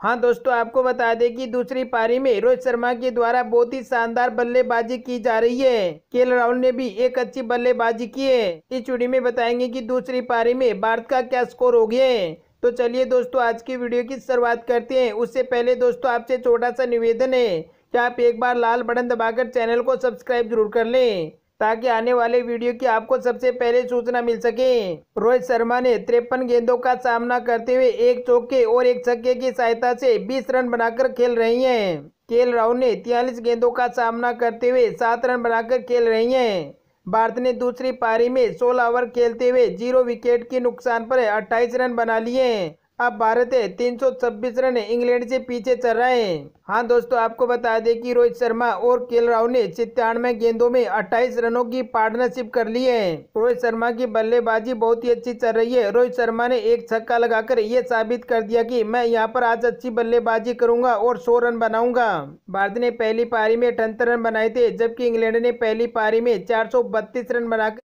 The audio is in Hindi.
हाँ दोस्तों, आपको बता दें कि दूसरी पारी में रोहित शर्मा के द्वारा बहुत ही शानदार बल्लेबाजी की जा रही है। के राहुल ने भी एक अच्छी बल्लेबाजी की है। इस चुड़ी में बताएँगे कि दूसरी पारी में भारत का क्या स्कोर हो गया तो चलिए दोस्तों, आज की वीडियो की शुरुआत करते हैं। उससे पहले दोस्तों, आपसे छोटा सा निवेदन है कि आप एक बार लाल बटन दबाकर चैनल को सब्सक्राइब ज़रूर कर लें। ताकि आने वाले वीडियो की आपको सबसे पहले सूचना मिल सके। रोहित शर्मा ने तिरपन गेंदों का सामना करते हुए एक चौके और एक छक्के की सहायता से 20 रन बनाकर खेल रही हैं। केल राहुल ने तियालीस गेंदों का सामना करते हुए सात रन बनाकर खेल रही हैं। भारत ने दूसरी पारी में 16 ओवर खेलते हुए ज़ीरो विकेट के नुकसान पर 28 रन बना लिए अब भारत है, तीन रन इंग्लैंड से पीछे चल रहे हैं। हाँ दोस्तों, आपको बता दें कि रोहित शर्मा और के राहुल ने सितानवे गेंदों में 28 रनों की पार्टनरशिप कर ली है। रोहित शर्मा की बल्लेबाजी बहुत ही अच्छी चल रही है। रोहित शर्मा ने एक छक्का लगाकर ये साबित कर दिया कि मैं यहाँ पर आज अच्छी बल्लेबाजी करूँगा और सौ रन बनाऊँगा। भारत ने पहली पारी में अठहत्तर रन बनाए थे, जबकि इंग्लैंड ने पहली पारी में चार सौ बत्तीस रन बनाकर